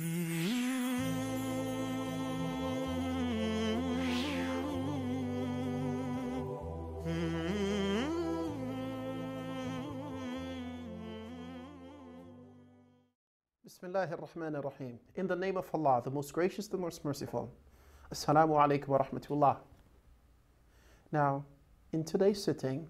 Bismillah ar-Rahman ar-Rahim. In the name of Allah, the most gracious, the most merciful. Assalamu alaikum wa rahmatullah. Now, in today's sitting,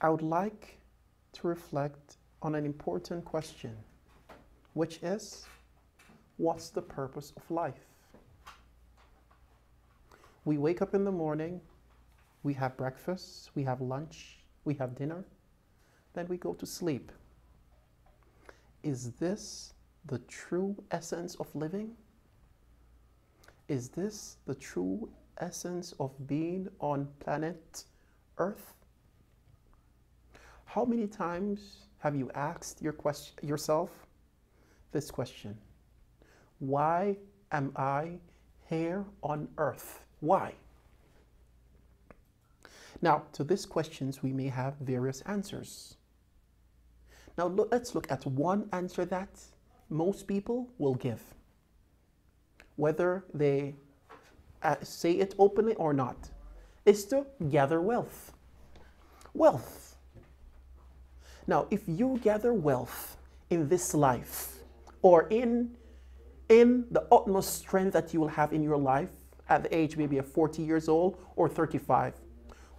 I would like to reflect on an important question, which is what's the purpose of life? We wake up in the morning, we have breakfast, we have lunch, we have dinner, then we go to sleep. Is this the true essence of living? Is this the true essence of being on planet Earth? How many times have you asked your question, yourself this question? Why am I here on earth? Why? Now, to these questions, we may have various answers. Now, let's look at one answer that most people will give, whether they uh, say it openly or not, is to gather wealth. Wealth. Now, if you gather wealth in this life or in, in the utmost strength that you will have in your life at the age maybe of 40 years old or 35,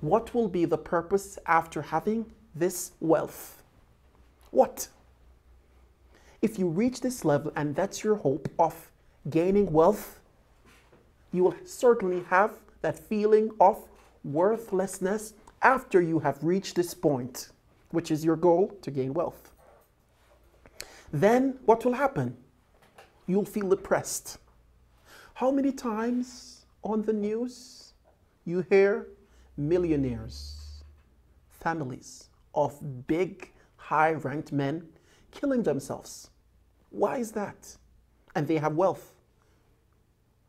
what will be the purpose after having this wealth? What? If you reach this level and that's your hope of gaining wealth, you will certainly have that feeling of worthlessness after you have reached this point, which is your goal to gain wealth. Then what will happen? You'll feel depressed. How many times on the news you hear millionaires, families of big, high ranked men killing themselves? Why is that? And they have wealth.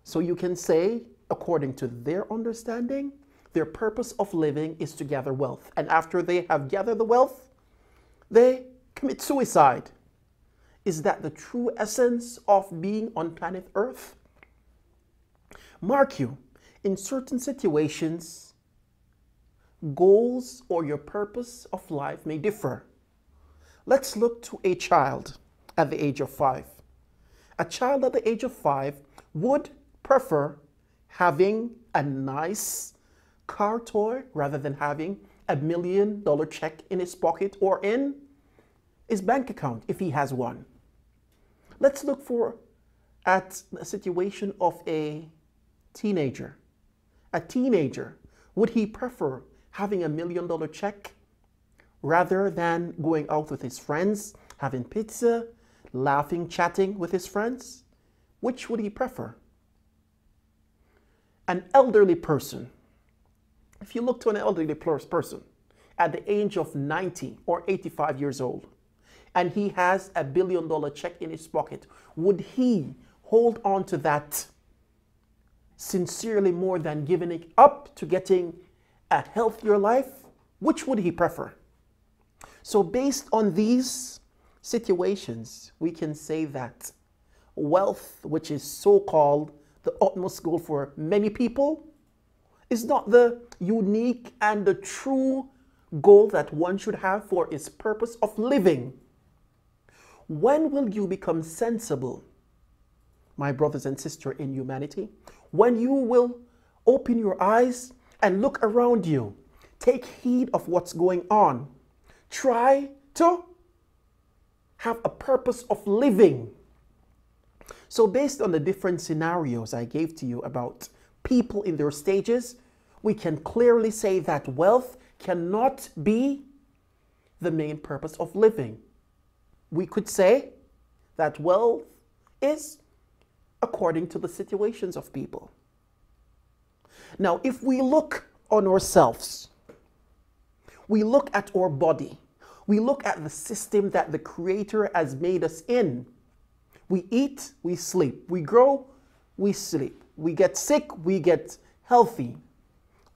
So you can say, according to their understanding, their purpose of living is to gather wealth. And after they have gathered the wealth, they commit suicide. Is that the true essence of being on planet Earth? Mark you, in certain situations, goals or your purpose of life may differ. Let's look to a child at the age of five. A child at the age of five would prefer having a nice car toy rather than having a million dollar check in his pocket or in his bank account if he has one. Let's look for at a situation of a teenager. A teenager, would he prefer having a million dollar check rather than going out with his friends, having pizza, laughing, chatting with his friends? Which would he prefer? An elderly person, if you look to an elderly person at the age of 90 or 85 years old, and he has a billion dollar check in his pocket, would he hold on to that sincerely more than giving it up to getting a healthier life? Which would he prefer? So, based on these situations, we can say that wealth, which is so called the utmost goal for many people, is not the unique and the true goal that one should have for its purpose of living. When will you become sensible, my brothers and sisters in humanity? When you will open your eyes and look around you, take heed of what's going on, try to have a purpose of living. So, based on the different scenarios I gave to you about people in their stages, we can clearly say that wealth cannot be the main purpose of living. We could say that wealth is according to the situations of people. Now, if we look on ourselves, we look at our body, we look at the system that the Creator has made us in. We eat, we sleep. We grow, we sleep. We get sick, we get healthy.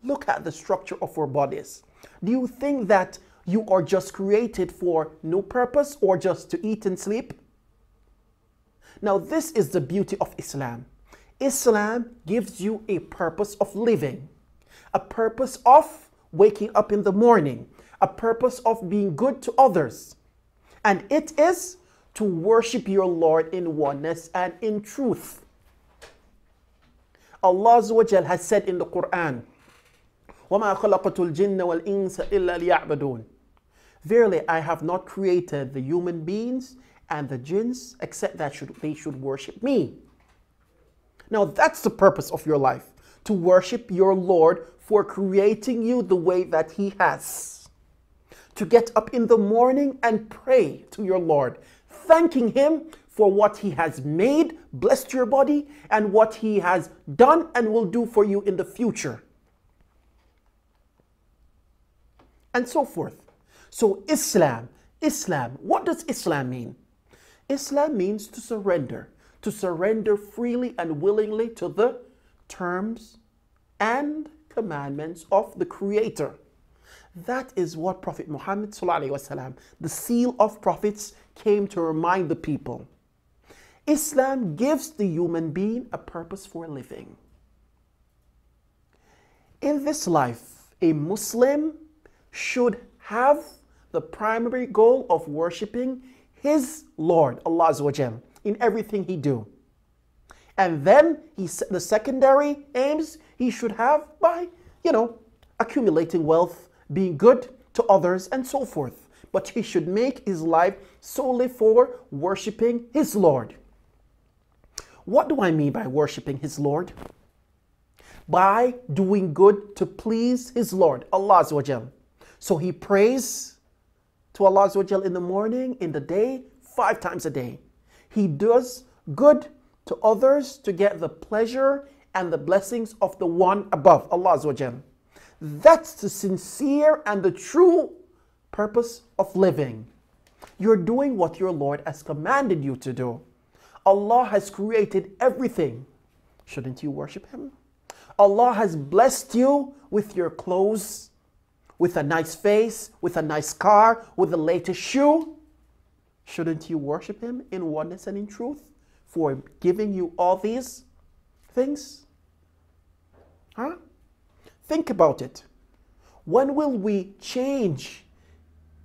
Look at the structure of our bodies. Do you think that you are just created for no purpose or just to eat and sleep? Now, this is the beauty of Islam. Islam gives you a purpose of living, a purpose of waking up in the morning, a purpose of being good to others. And it is to worship your Lord in oneness and in truth. Allah has said in the Quran, وَمَا خَلَقَتُ الْجِنَّ وَالْإِنسَ إِلَّا لِيَعْبَدُونَ Verily, I have not created the human beings and the jinns except that should, they should worship me. Now, that's the purpose of your life to worship your Lord for creating you the way that He has. To get up in the morning and pray to your Lord, thanking Him for what He has made, blessed your body, and what He has done and will do for you in the future. And so forth. So, Islam, Islam, what does Islam mean? Islam means to surrender, to surrender freely and willingly to the terms and commandments of the Creator. That is what Prophet Muhammad, وسلم, the seal of prophets, came to remind the people. Islam gives the human being a purpose for living. In this life, a Muslim should have the primary goal of worshiping his Lord, Allah Azawajal, in everything he do. And then he, the secondary aims he should have by, you know, accumulating wealth, being good to others, and so forth. But he should make his life solely for worshiping his Lord. What do I mean by worshiping his Lord? By doing good to please his Lord, Allah. So he prays to Allah Azawajal in the morning, in the day, five times a day. He does good to others to get the pleasure and the blessings of the one above, Allah Azawajal. That's the sincere and the true purpose of living. You're doing what your Lord has commanded you to do. Allah has created everything. Shouldn't you worship Him? Allah has blessed you with your clothes, with a nice face, with a nice car, with the latest shoe. Shouldn't you worship Him in oneness and in truth for giving you all these things? Huh? Think about it. When will we change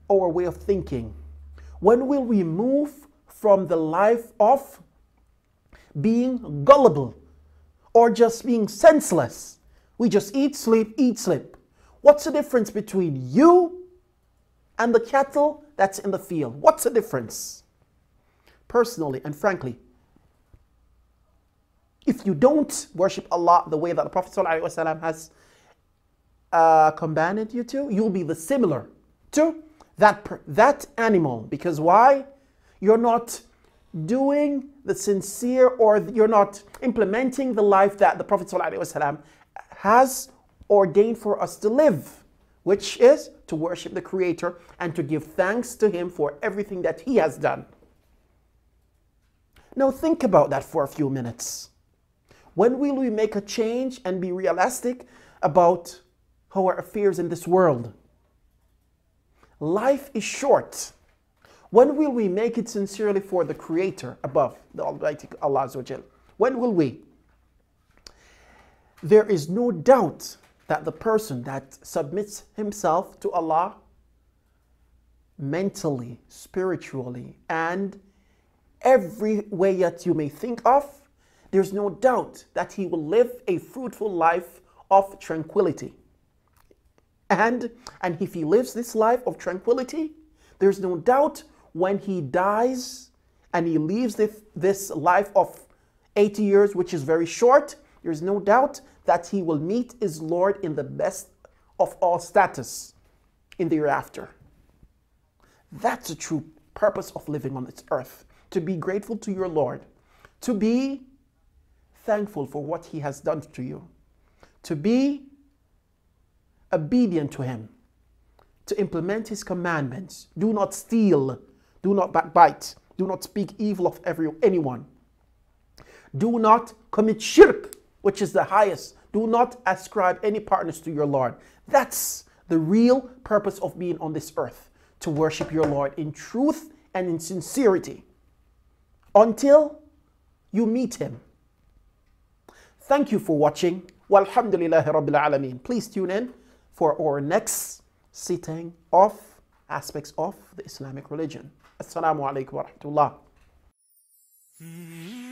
our way of thinking? When will we move from the life of being gullible or just being senseless? We just eat, sleep, eat, sleep. What's the difference between you and the cattle that's in the field? What's the difference? Personally and frankly, if you don't worship Allah the way that the Prophet ﷺ has uh, commanded you to, you'll be the similar to that, that animal. Because why? You're not doing the sincere or you're not implementing the life that the Prophet ﷺ has ordained for us to live, which is to worship the Creator and to give thanks to Him for everything that He has done. Now, think about that for a few minutes. When will we make a change and be realistic about our affairs in this world? Life is short. When will we make it sincerely for the Creator above, the Almighty Allah? When will we? There is no doubt that the person that submits himself to Allah mentally, spiritually, and every way that you may think of, there's no doubt that he will live a fruitful life of tranquility. And, and if he lives this life of tranquility, there's no doubt when he dies and he leaves this, this life of 80 years, which is very short, there's no doubt that he will meet his Lord in the best of all status in the hereafter. That's the true purpose of living on this earth to be grateful to your Lord, to be thankful for what he has done to you, to be obedient to him, to implement his commandments. Do not steal, do not backbite, do not speak evil of every, anyone. Do not commit shirk, which is the highest. Do not ascribe any partners to your Lord. That's the real purpose of being on this earth to worship your Lord in truth and in sincerity. Until you meet him. Thank you for watching. Walhamdulillahi Rabbil Alameen. Please tune in for our next sitting of aspects of the Islamic religion. Assalamu alaikum wa rahmatullah. Hmm.